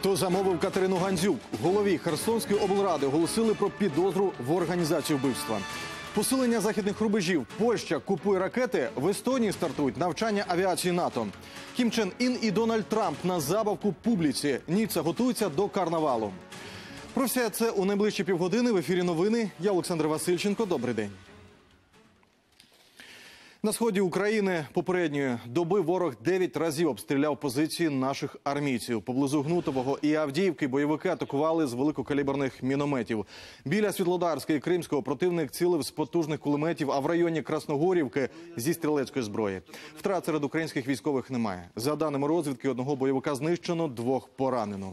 Хто замовив Катерину Гандзюк? Голові Херсонської облради оголосили про підозру в організації вбивства. Посилення західних рубежів. Польща купує ракети. В Естонії стартують навчання авіації НАТО. Кім Чен Ін і Дональд Трамп на забавку публіці. Ніцца готується до карнавалу. Про все це у найближчі півгодини в ефірі новини. Я Олександр Васильченко. Добрий день. На сході України попередньої доби ворог 9 разів обстріляв позиції наших армійців. Поблизу Гнутового і Авдіївки бойовики атакували з великокаліберних мінометів. Біля Світлодарська і Кримського противник цілив з потужних кулеметів, а в районі Красногорівки зі стрілецької зброї. Втрат серед українських військових немає. За даними розвідки, одного бойовика знищено, двох поранено.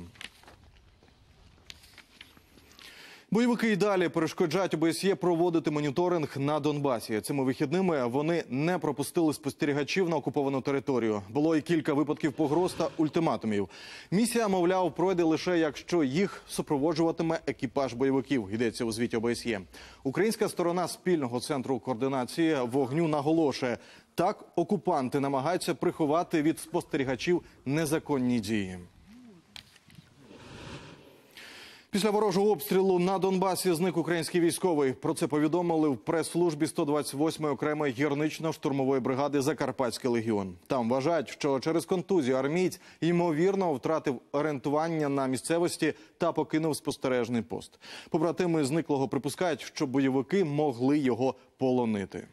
Бойовики й далі перешкоджають ОБСЄ проводити моніторинг на Донбасі. Цими вихідними вони не пропустили спостерігачів на окуповану територію. Було і кілька випадків погроз та ультиматумів. Місія, мовляв, пройде лише якщо їх супроводжуватиме екіпаж бойовиків. Йдеться у звіті ОБСЄ. Українська сторона спільного центру координації вогню наголошує. Так окупанти намагаються приховати від спостерігачів незаконні дії. Після ворожого обстрілу на Донбасі зник український військовий. Про це повідомили в прес-службі 128-ї окремої гірнично-штурмової бригади Закарпатський легіон. Там вважають, що через контузію армієць ймовірно втратив орієнтування на місцевості та покинув спостережний пост. Побратими зниклого припускають, що бойовики могли його полонити.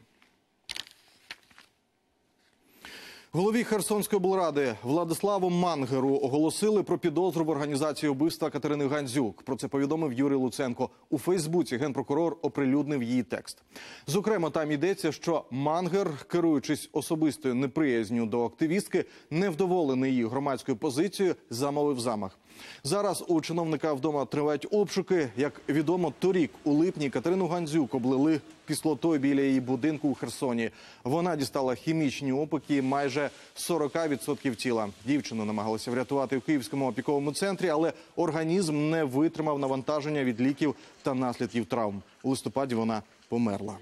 Голові Херсонської облради Владиславу Мангеру оголосили про підозру в організації вбивства Катерини Гандзюк. Про це повідомив Юрій Луценко. У Фейсбуці генпрокурор оприлюднив її текст. Зокрема, там йдеться, що Мангер, керуючись особистою неприязню до активістки, невдоволений її громадською позицією, замовив замах. Зараз у чиновника вдома тривають обшуки. Як відомо, торік у липні Катерину Гандзюк облили кислотою біля її будинку у Херсоні. Вона дістала хімічні опіки майже 40% тіла. Дівчину намагалися врятувати в київському опіковому центрі, але організм не витримав навантаження від ліків та наслідків травм. У листопаді вона померла.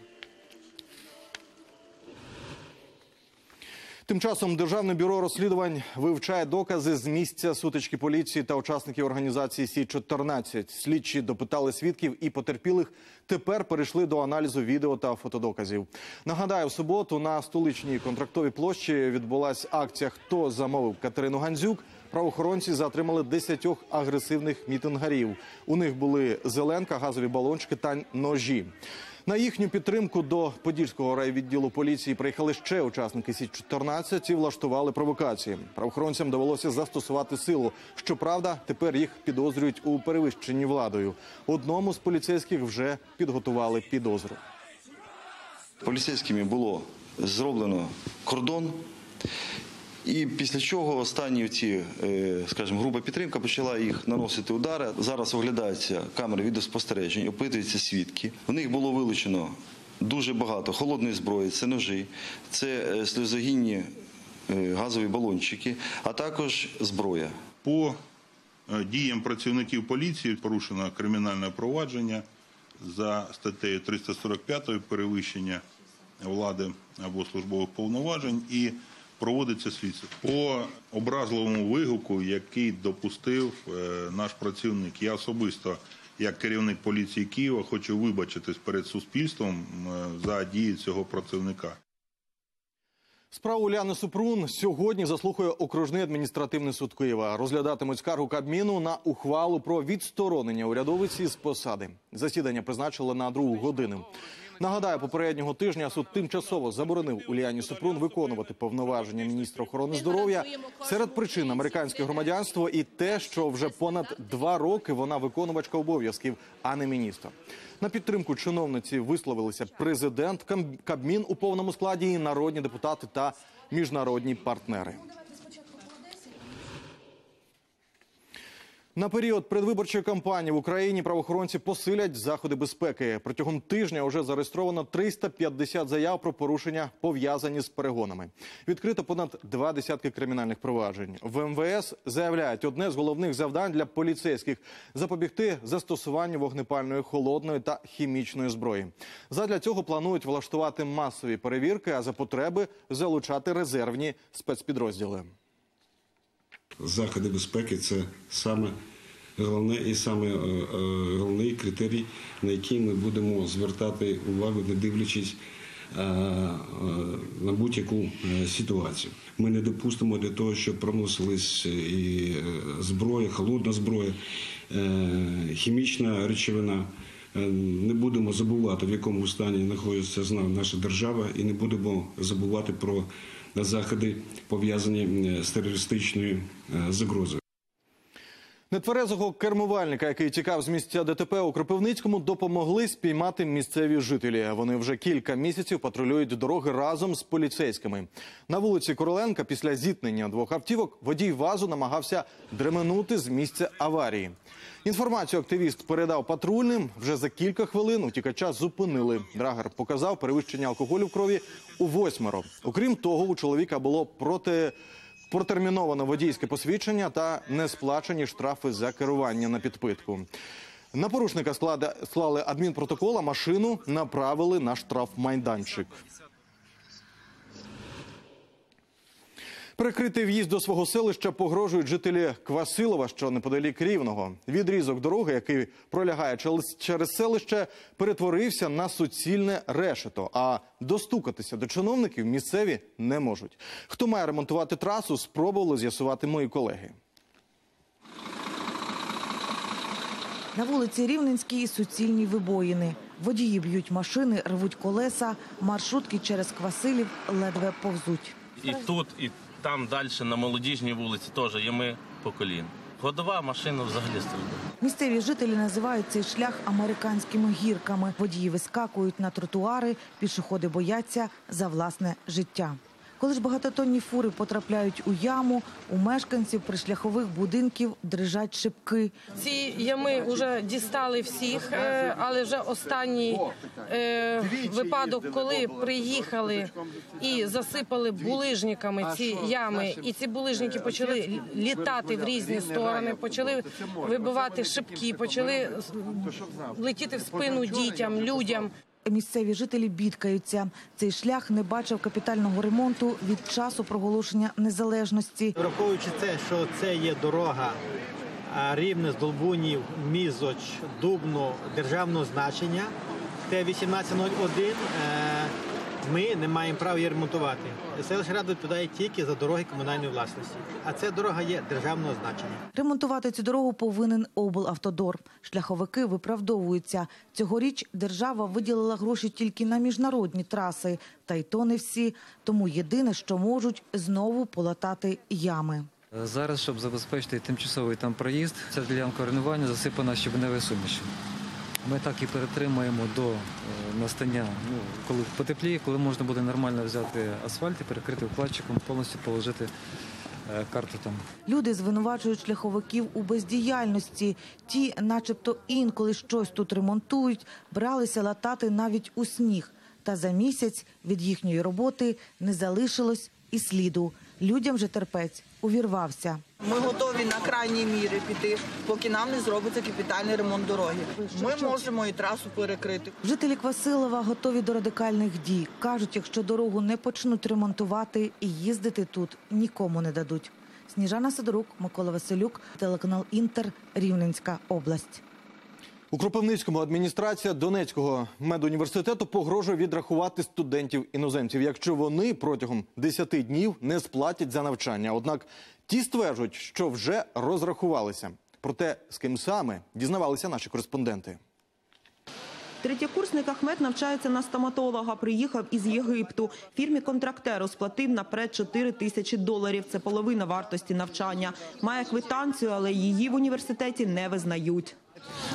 Тим часом Державне бюро розслідувань вивчає докази з місця сутички поліції та учасників організації Сі 14 Слідчі допитали свідків і потерпілих. Тепер перейшли до аналізу відео та фотодоказів. Нагадаю, в суботу на столичній контрактовій площі відбулася акція Хто замовив Катерину Гандзюк. Правоохоронці затримали 10 агресивних мітингарів. У них були зеленка, газові балончики та ножі. На їхню підтримку до Подільського райвідділу поліції приїхали ще учасники Сі 14 і влаштували провокації. Правоохоронцям довелося застосувати силу. Щоправда, тепер їх підозрюють у перевищенні владою. Одному з поліцейських вже підготували підозру. Поліцейськими було зроблено кордон. І після чого останні ці, е, скажімо, група підтримка почала їх наносити удари. Зараз оглядаються камери відеоспостережень, опитуються свідки. У них було вилучено дуже багато холодної зброї, це ножі, це е, сльозогінні е, газові балончики, а також зброя. По діям працівників поліції порушено кримінальне провадження за статтею 345 перевищення влади або службових повноважень і проводиться слідство по образливому вигуку, який допустив е, наш працівник. Я особисто, як керівник поліції Києва, хочу вибачитись перед суспільством е, за дії цього працівника. Справу Уляни Супрун сьогодні заслухає окружний адміністративний суд Києва. Розглядатимуть скаргу Кабміну на ухвалу про відсторонення урядовиці з посади. Засідання призначили на другу годину. Нагадаю, попереднього тижня суд тимчасово заборонив Уляні Супрун виконувати повноваження міністра охорони здоров'я. Серед причин американське громадянство і те, що вже понад два роки вона виконувачка обов'язків, а не міністр. На підтримку чиновниці висловилися президент, Кабмін у повному складі, народні депутати та міжнародні партнери. На період предвиборчої кампанії в Україні правоохоронці посилять заходи безпеки. Протягом тижня вже зареєстровано 350 заяв про порушення пов'язані з перегонами. Відкрито понад два десятки кримінальних проваджень. В МВС заявляють, одне з головних завдань для поліцейських запобігти застосуванню вогнепальної холодної та хімічної зброї. Задля цього планують влаштувати масові перевірки, а за потреби залучати резервні спецпідрозділи. Заходи безпеки це саме головне і саме е, е, головний критерій, на який ми будемо звертати увагу, не дивлячись е, на будь-яку ситуацію. Ми не допустимо для того, щоб проносились і зброя, холодна зброя, хімічна речовина. Не будемо забувати, в якому стані знаходиться наша держава, і не будемо забувати про заходи, пов'язані е, з терористичною е, загрозою. Нетверезого кермувальника, який тікав з місця ДТП у Кропивницькому, допомогли спіймати місцеві жителі. Вони вже кілька місяців патрулюють дороги разом з поліцейськими. На вулиці Короленка після зіткнення двох автівок водій вазу намагався дременути з місця аварії. Інформацію активіст передав патрульним. Вже за кілька хвилин утікача зупинили. Драгер показав перевищення алкоголю в крові у восьмеро. Окрім того, у чоловіка було проти протерміновано водійське посвідчення та несплачені штрафи за керування на підпитку. На порушника склали адмінпротокол, а машину направили на штрафмайданчик. Перекритий в'їзд до свого селища погрожують жителі Квасилова, що неподалік Рівного. Відрізок дороги, який пролягає через селище, перетворився на суцільне решето. А достукатися до чиновників місцеві не можуть. Хто має ремонтувати трасу, спробували з'ясувати мої колеги. На вулиці Рівненській суцільні вибоїни. Водії б'ють машини, рвуть колеса, маршрутки через Квасилів ледве повзуть. І тут, і там далі на молодіжній вулиці теж є ми по колін. Годова машина взагалі стріляє. Місцеві жителі називають цей шлях американськими гірками. Водії вискакують на тротуари, пішоходи бояться за власне життя. Коли ж багатотонні фури потрапляють у яму, у мешканців пришляхових будинків дрижать шибки. Ці ями вже дістали всіх, е, але вже останній е, випадок, коли приїхали і засипали булижниками ці ями, і ці булижники почали літати в різні сторони, почали вибивати шибки, почали летіти в спину дітям, людям. Місцеві жителі бідкаються. Цей шлях не бачив капітального ремонту від часу проголошення незалежності. Враховуючи це, що це є дорога рівне Рівне, Здолбунів, Мізоч, Дубно державного значення, Т-1801, е, ми не маємо права її ремонтувати. Селищна рада відповідає тільки за дороги комунальної власності, а ця дорога є державного значення. Ремонтувати цю дорогу повинен облавтодор. Шляховики виправдовуються. Цьогоріч держава виділила гроші тільки на міжнародні траси, та й то не всі. Тому єдине, що можуть, знову полатати ями. Зараз, щоб забезпечити тимчасовий там проїзд, ця ділянка орендування засипана щебеневою сумішю. Ми так і перетримуємо до е, настання, ну, коли потепліє, коли можна буде нормально взяти асфальт і перекрити вкладчиком, повністю положити е, карту там. Люди звинувачують шляховиків у бездіяльності. Ті, начебто, інколи щось тут ремонтують, бралися латати навіть у сніг. Та за місяць від їхньої роботи не залишилось і сліду. Людям же терпець увірвався. Ми готові на крайні міри піти, поки нам не зробиться капітальний ремонт дороги. Ми можемо і трасу перекрити. Жителі Квасилова готові до радикальних дій. Кажуть, якщо дорогу не почнуть ремонтувати, і їздити тут нікому не дадуть. Сніжана Сидорук, Микола Василюк, телеканал Інтер, Рівненська область. У Кропивницькому адміністрація Донецького медуніверситету погрожує відрахувати студентів іноземців, якщо вони протягом 10 днів не сплатять за навчання. Однак ті стверджують, що вже розрахувалися. Проте з ким саме дізнавалися наші кореспонденти. Третєкурсник Ахмед навчається на стоматолога. Приїхав із Єгипту. Фірмі контрактеру сплатив наперед 4 тисячі доларів. Це половина вартості навчання. Має квитанцію, але її в університеті не визнають.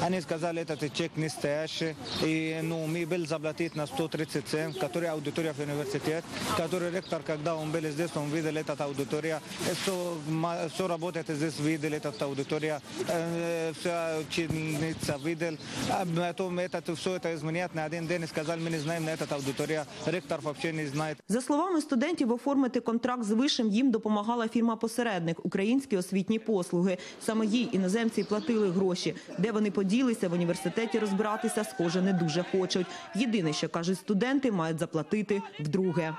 Они сказали, этот чек не настоящий. И ну, мы были заплатить на 137, который аудитория в университет, который ректор, когда он был здесь, он видел этот аудитория. Все, ма- все работает здесь, видел этот аудитория. Э, Вся ученица видел. А потом этот, все это изменять на один день. Сказали, мы не знаем на этот аудитория. Ректор вообще не знает. За словами студентів, оформити контракт з вишем їм допомагала фірма-посередник «Українські освітні послуги». Саме їй іноземці й платили гроші. Де вони поділися, в університеті розбиратися, схоже, не дуже хочуть. Єдине, що кажуть студенти, мають заплатити вдруге.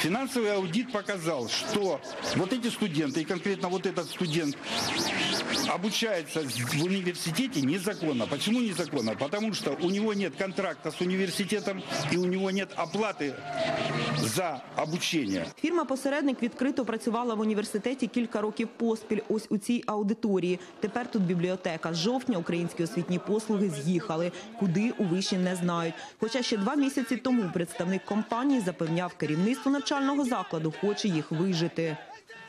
Финансовый аудит показал, что вот эти студенты, и конкретно вот этот студент, обучается в университете незаконно. Почему незаконно? Потому что у него нет контракта с университетом и у него нет оплаты за обучение. Фірма-посередник відкрито працювала в університеті кілька років поспіль. Ось у цій аудиторії. Тепер тут бібліотека. З жовтня українські освітні послуги з'їхали. Куди у виші не знають. Хоча ще два місяці тому представник компанії запевняв керівництво навчального закладу, хоче їх вижити.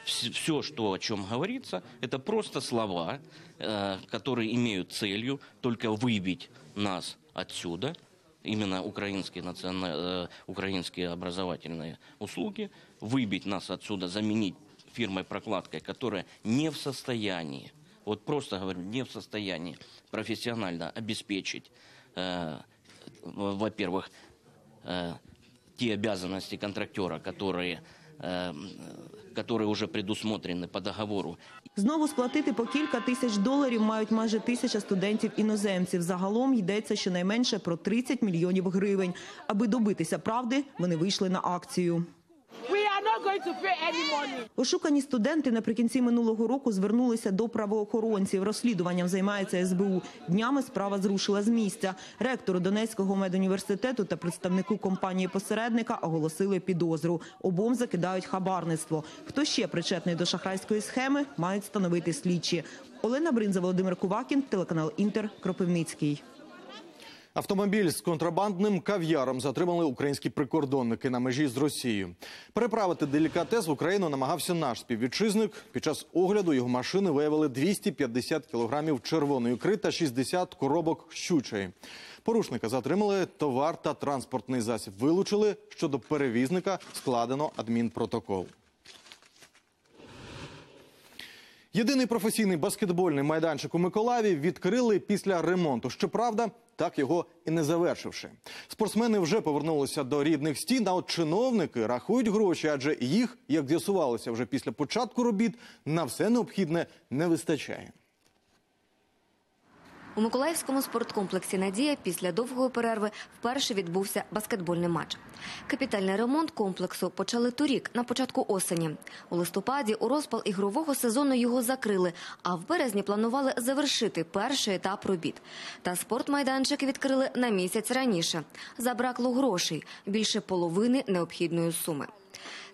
Все, что о чем говорится, это просто слова, э, которые имеют целью только выбить нас отсюда, именно украинские, национа- э, украинские образовательные услуги, выбить нас отсюда, заменить фирмой-прокладкой, которая не в состоянии, вот просто говорю, не в состоянии профессионально обеспечить, э, во-первых, те обязанности контрактера, которые, э, которые уже предусмотрены по договору. Знову сплатити по кілька тисяч доларів мають майже тисяча студентів-іноземців. Загалом йдеться щонайменше про 30 мільйонів гривень. Аби добитися правди, вони вийшли на акцію. Ошукані студенти наприкінці минулого року звернулися до правоохоронців. Розслідуванням займається СБУ. Днями справа зрушила з місця. Ректору Донецького медуніверситету та представнику компанії посередника оголосили підозру. Обом закидають хабарництво. Хто ще причетний до шахрайської схеми, мають встановити слідчі. Олена Бринза, Володимир Кувакін, телеканал Інтер, Кропивницький. Автомобіль з контрабандним кав'яром затримали українські прикордонники на межі з Росією. Переправити делікатес в Україну намагався наш співвітчизник. Під час огляду його машини виявили 250 кілограмів червоної ікри та 60 коробок щучої. Порушника затримали, товар та транспортний засіб вилучили. Щодо перевізника складено адмінпротокол. Єдиний професійний баскетбольний майданчик у Миколаєві відкрили після ремонту. Щоправда, так його і не завершивши. Спортсмени вже повернулися до рідних стін. А от чиновники рахують гроші, адже їх, як з'ясувалося вже після початку робіт, на все необхідне не вистачає. У Миколаївському спорткомплексі Надія після довгої перерви вперше відбувся баскетбольний матч. Капітальний ремонт комплексу почали торік на початку осені. У листопаді у розпал ігрового сезону його закрили, а в березні планували завершити перший етап робіт. Та спортмайданчик відкрили на місяць раніше. Забракло грошей більше половини необхідної суми.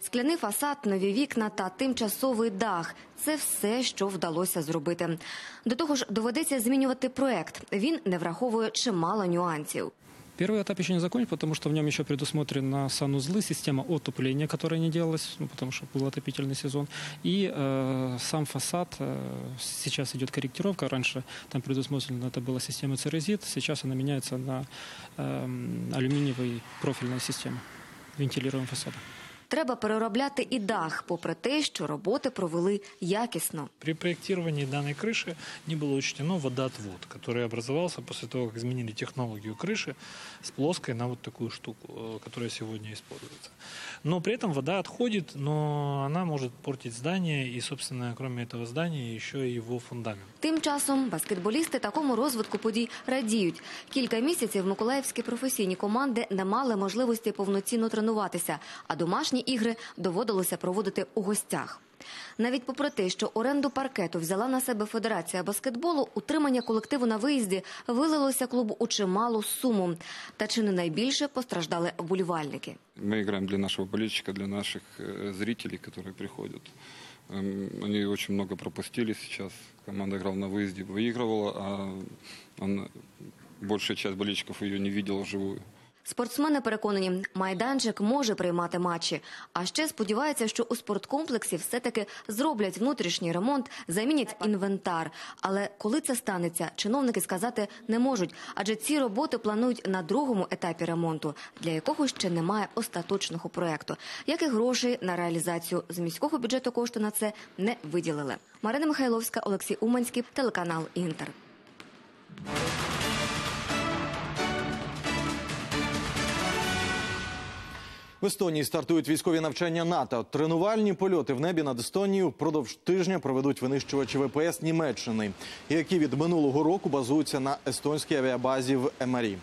Скляний фасад, нові вікна та тимчасовий дах це все, що вдалося зробити. До того ж, доведеться змінювати проект. Він не враховує чимало нюансів. Первый этап еще не закончен, потому что в нем еще предусмотрена санузлы, система отопления, которая не делалась, ну, потому что был отопительный сезон. И э, сам фасад, э, сейчас идет корректировка. Раньше там предусмотрена это была система церезит, сейчас она меняется на э, алюминиевой профильная система. Вентилируем фасады. Треба переробляти і дах, попри те, що роботи провели якісно. При проектировании данной крыши не было учтено водоотвод, который образовался после того, как изменили технологию крыши с плоской на вот такую штуку, э, которая сегодня используется. Но при этом вода отходит, но она может портить здание и, собственно, кроме этого здания, еще и его фундамент. Тим часом баскетболісти такому розвитку подій радіють. Кілька місяців миколаївські професійні команди не мали можливості повноцінно тренуватися, а домашні ігри доводилося проводити у гостях. Навіть попри те, що оренду паркету взяла на себе Федерація баскетболу, утримання колективу на виїзді вилилося клубу у чималу суму. Та чи не найбільше постраждали вболівальники. Мы играем для нашего болельщика, для наших э, зрителей, которые приходят. Эм, Они очень много пропустили сейчас. Команда играла на выезде, выигрывала, а он- большая часть болельщиков ее не видела вживую. Спортсмени переконані, майданчик може приймати матчі. А ще сподіваються, що у спорткомплексі все-таки зроблять внутрішній ремонт, замінять інвентар. Але коли це станеться, чиновники сказати не можуть, адже ці роботи планують на другому етапі ремонту, для якого ще немає остаточного проекту. Як і грошей на реалізацію з міського бюджету кошти на це не виділили. Марина Михайловська, Олексій Уманський, телеканал Інтер. В Естонії стартують військові навчання НАТО. Тренувальні польоти в небі над Естонією впродовж тижня проведуть винищувачі ВПС Німеччини, які від минулого року базуються на естонській авіабазі в Емарі.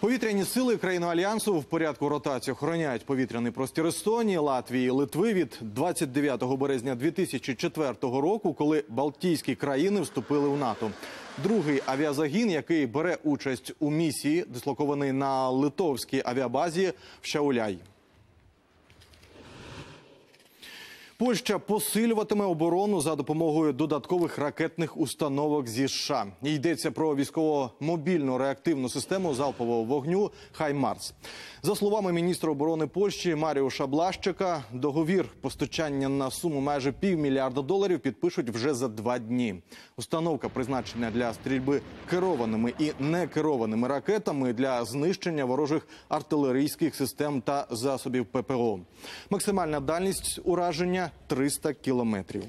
Повітряні сили країн альянсу в порядку ротації охороняють повітряний простір Естонії, Латвії, Литви від 29 березня 2004 року, коли Балтійські країни вступили в НАТО. Другий авіазагін, який бере участь у місії, дислокований на литовській авіабазі в Шауляй. Польща посилюватиме оборону за допомогою додаткових ракетних установок зі США. Йдеться про військово-мобільну реактивну систему залпового вогню «Хаймарс». За словами міністра оборони Польщі Маріуша Блащика, договір постачання на суму майже півмільярда доларів підпишуть вже за два дні. Установка призначена для стрільби керованими і некерованими ракетами для знищення ворожих артилерійських систем та засобів ППО. Максимальна дальність ураження 300 кілометрів.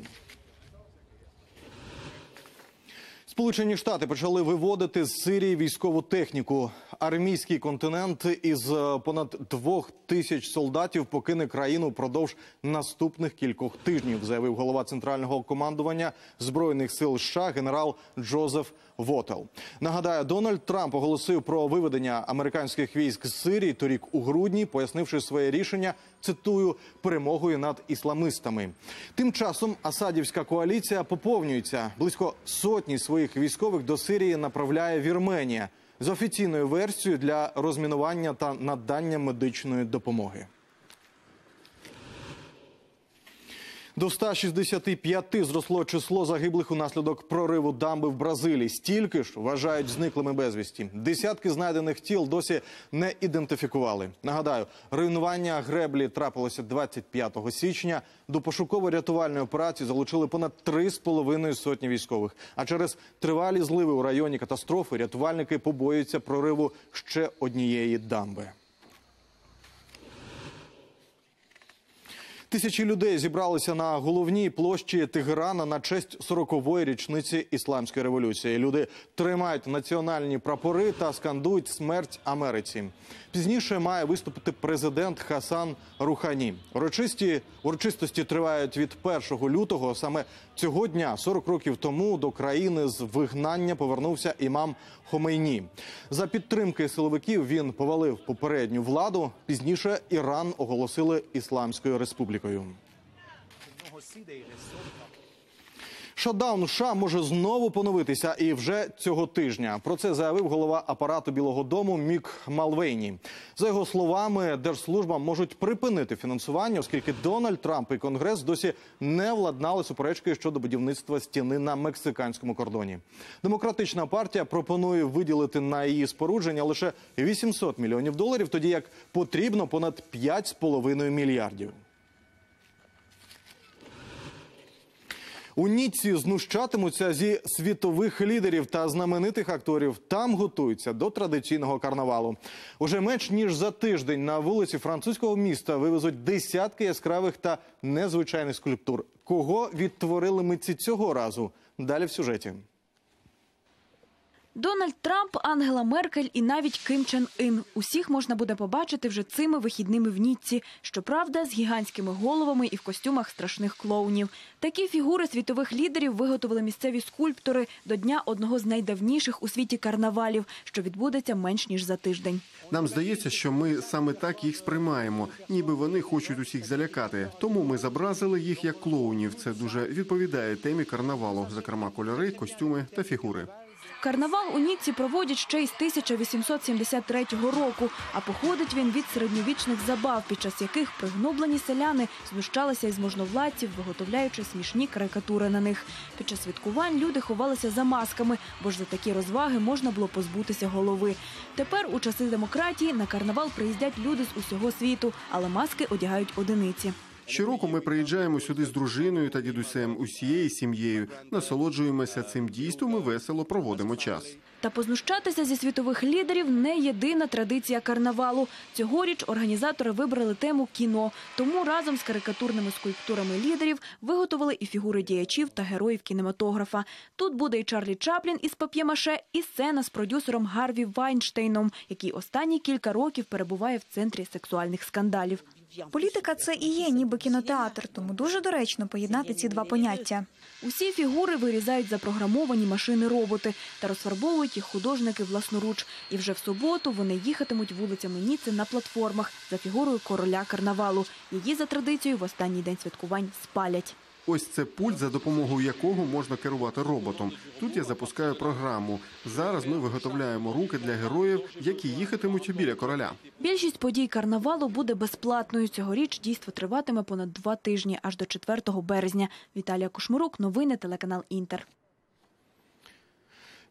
Сполучені Штати почали виводити з Сирії військову техніку. Армійський континент із е, понад двох тисяч солдатів покине країну впродовж наступних кількох тижнів, заявив голова центрального командування збройних сил США генерал Джозеф Вотел. Нагадаю, Дональд Трамп оголосив про виведення американських військ з Сирії торік у грудні, пояснивши своє рішення. Цитую перемогою над ісламистами. Тим часом Асадівська коаліція поповнюється. Близько сотні своїх військових до Сирії направляє Вірменія з офіційною версією для розмінування та надання медичної допомоги. До 165 зросло число загиблих унаслідок прориву дамби в Бразилії. Стільки ж вважають зниклими безвісті. Десятки знайдених тіл досі не ідентифікували. Нагадаю, руйнування греблі трапилося 25 січня. До пошуково-рятувальної операції залучили понад 3,5 сотні військових. А через тривалі зливи у районі катастрофи рятувальники побоюються прориву ще однієї дамби. Тисячі людей зібралися на головній площі Тегерана на честь 40-ї річниці ісламської революції. Люди тримають національні прапори та скандують смерть Америці. Пізніше має виступити президент Хасан Рухані. Урочисті урочистості тривають від 1 лютого. Саме цього дня, 40 років тому, до країни з вигнання повернувся імам Хомейні. За підтримки силовиків він повалив попередню владу. Пізніше Іран оголосили ісламською республікою. Шатдаун США може знову поновитися і вже цього тижня. Про це заявив голова апарату Білого Дому Мік Малвейні. За його словами, держслужбам можуть припинити фінансування, оскільки Дональд Трамп і Конгрес досі не владнали суперечки щодо будівництва стіни на мексиканському кордоні. Демократична партія пропонує виділити на її спорудження лише 800 мільйонів доларів, тоді як потрібно понад 5,5 мільярдів. У Ніці знущатимуться зі світових лідерів та знаменитих акторів. Там готуються до традиційного карнавалу. Уже менш ніж за тиждень на вулиці французького міста вивезуть десятки яскравих та незвичайних скульптур. Кого відтворили митці цього разу? Далі в сюжеті. Дональд Трамп, Ангела Меркель і навіть Ким Чен Ін. Усіх можна буде побачити вже цими вихідними в Ніцці. Щоправда, з гігантськими головами і в костюмах страшних клоунів. Такі фігури світових лідерів виготовили місцеві скульптори до дня одного з найдавніших у світі карнавалів, що відбудеться менш ніж за тиждень. Нам здається, що ми саме так їх сприймаємо, ніби вони хочуть усіх залякати. Тому ми зобразили їх як клоунів. Це дуже відповідає темі карнавалу, зокрема кольори, костюми та фігури. Карнавал у Ніцці проводять ще із 1873 року, а походить він від середньовічних забав, під час яких пригноблені селяни знущалися із можновладців, виготовляючи смішні карикатури на них. Під час святкувань люди ховалися за масками, бо ж за такі розваги можна було позбутися голови. Тепер, у часи демократії, на карнавал приїздять люди з усього світу, але маски одягають одиниці. Щороку ми приїжджаємо сюди з дружиною та дідусем, усією сім'єю, насолоджуємося цим дійством і весело проводимо час. Та познущатися зі світових лідерів не єдина традиція карнавалу. Цьогоріч організатори вибрали тему кіно, тому разом з карикатурними скульптурами лідерів виготовили і фігури діячів та героїв кінематографа. Тут буде і Чарлі Чаплін із пап'ємаше, і сцена з продюсером Гарві Вайнштейном, який останні кілька років перебуває в центрі сексуальних скандалів. Політика це і є ніби кінотеатр, тому дуже доречно поєднати ці два поняття. Усі фігури вирізають запрограмовані машини-роботи та розфарбовують їх художники власноруч. І вже в суботу вони їхатимуть вулицями Ніци на платформах за фігурою короля карнавалу. Її за традицією в останній день святкувань спалять. Ось це пульт, за допомогою якого можна керувати роботом. Тут я запускаю програму. Зараз ми виготовляємо руки для героїв, які їхатимуть біля короля. Більшість подій карнавалу буде безплатною. Цьогоріч дійство триватиме понад два тижні, аж до 4 березня. Віталія Кошмурук, новини, телеканал Інтер.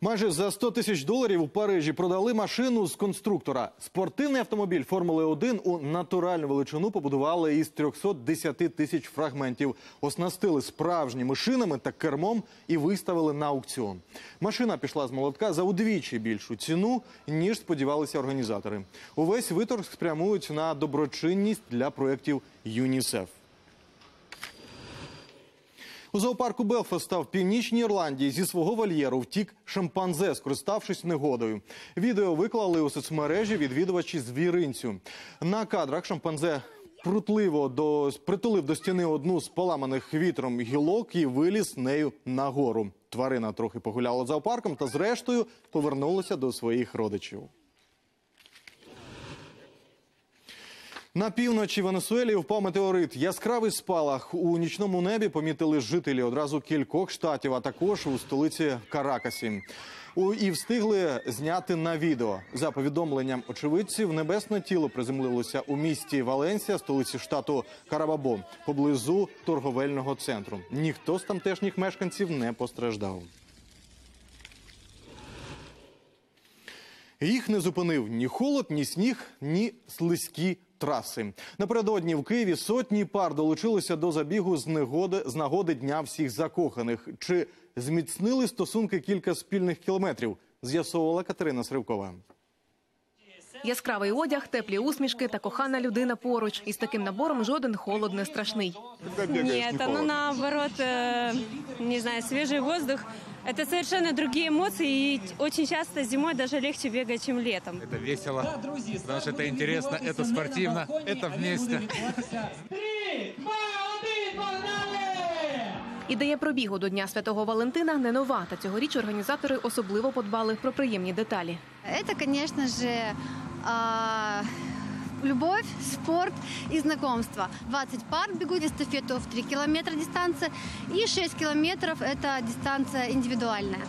Майже за 100 тисяч доларів у Парижі продали машину з конструктора. Спортивний автомобіль Формули 1 у натуральну величину побудували із 310 тисяч фрагментів, оснастили справжніми шинами та кермом і виставили на аукціон. Машина пішла з молотка за удвічі більшу ціну, ніж сподівалися організатори. Увесь виторг спрямують на доброчинність для проєктів ЮНІСЕФ. У зоопарку Белфаста в північній Ірландії зі свого вольєру втік шимпанзе, скориставшись негодою. Відео виклали у соцмережі відвідувачі звіринцю. На кадрах шимпанзе прутливо до притулив до стіни одну з поламаних вітром гілок і виліз нею нагору. Тварина трохи погуляла зоопарком та, зрештою, повернулася до своїх родичів. На півночі Венесуелі впав метеорит. Яскравий спалах у нічному небі помітили жителі одразу кількох штатів, а також у столиці Каракасі. І встигли зняти на відео. За повідомленням очевидців, небесне тіло приземлилося у місті Валенсія, столиці штату Карабабо, поблизу торговельного центру. Ніхто з тамтешніх мешканців не постраждав. Їх не зупинив ні холод, ні сніг, ні слизькі траси. Напередодні в Києві сотні пар долучилися до забігу з негоди з нагоди дня всіх закоханих. Чи зміцнили стосунки кілька спільних кілометрів? З'ясовувала Катерина Сривкова. Яскравий одяг, теплі усмішки та кохана людина поруч. Із таким набором жоден холод не страшний. Нет, оно наоборот, э, не знаю, свежий воздух. Это совершенно другие эмоции, и очень часто зимой даже легче бегать, чем летом. Это весело, потому что это интересно, это спортивно, это вместе. Ідея пробігу до Дня Святого Валентина не нова. Та цьогоріч організатори особливо подбали про приємні деталі. Это, конечно же, а, любовь, спорт и знакомство. 20 пар бегут эстафету в 3 километра дистанция и 6 километров – это дистанция индивидуальная.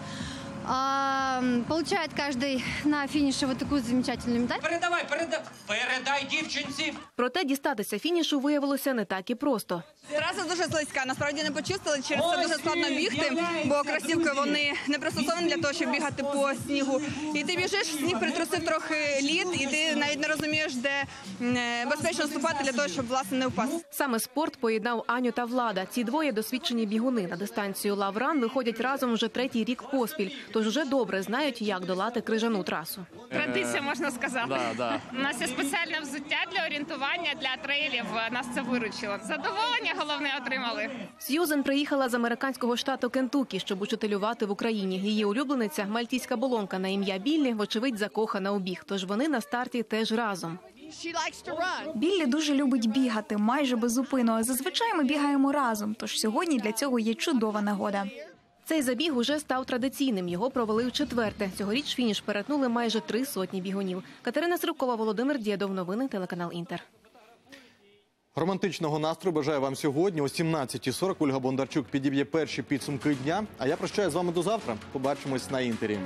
А, Получает каждый на финише вот такую замечательную медаль. Передавай, передай, передай дівчинці. Проте дістатися фінішу виявилося не так і просто. Траса дуже слизька. Насправді не почистили. Через це дуже складно бігти, бо кросівки вони не пристосовані для того, щоб бігати по снігу. І ти біжиш, сніг притрусив трохи лід, і ти навіть не розумієш, де е, безпечно ступати для того, щоб власне не впасти. Саме спорт поєднав Аню та Влада. Ці двоє досвідчені бігуни на дистанцію Лавран виходять разом вже третій рік поспіль. Тож уже добре знають, як долати крижану трасу. Традиція можна сказати. Да, да. У нас є спеціальне взуття для орієнтування для трейлів. Нас це виручило. Задоволення головне отримали. Сьюзен приїхала з американського штату Кентукі, щоб учителювати в Україні. Її улюблениця мальтійська болонка на ім'я Біллі, вочевидь, закохана у біг. Тож вони на старті теж разом. Біллі дуже любить бігати, майже безупинно. Зазвичай ми бігаємо разом, тож сьогодні для цього є чудова нагода. Цей забіг уже став традиційним. Його провели в четверте. Цьогоріч фініш перетнули майже три сотні бігунів. Катерина Сривкова, Володимир Дєдов. Новини телеканал Інтер. Романтичного настрою бажаю вам сьогодні о 17.40. Ольга Бондарчук підіб'є перші підсумки дня. А я прощаю з вами до завтра. Побачимось на інтері.